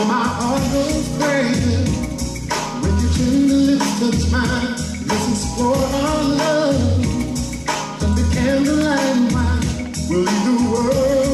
All my heart goes crazy the. Let's explore our love under candlelight wine. We'll leave the world.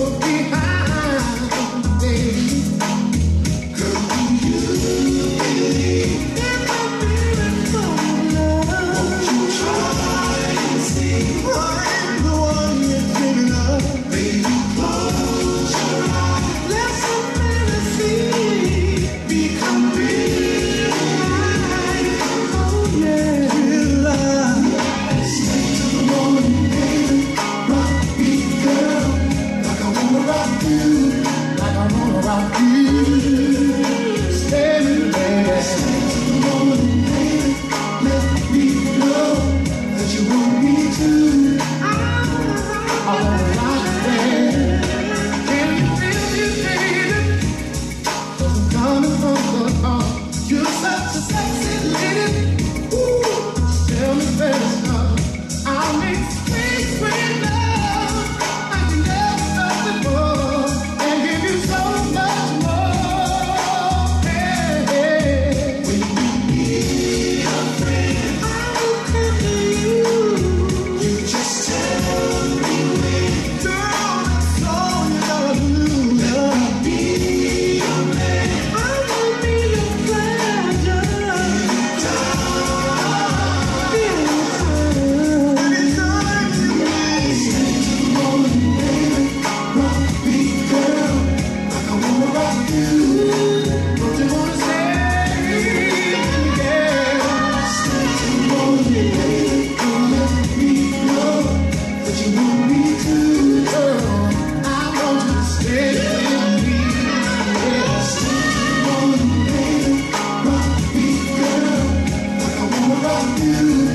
I you.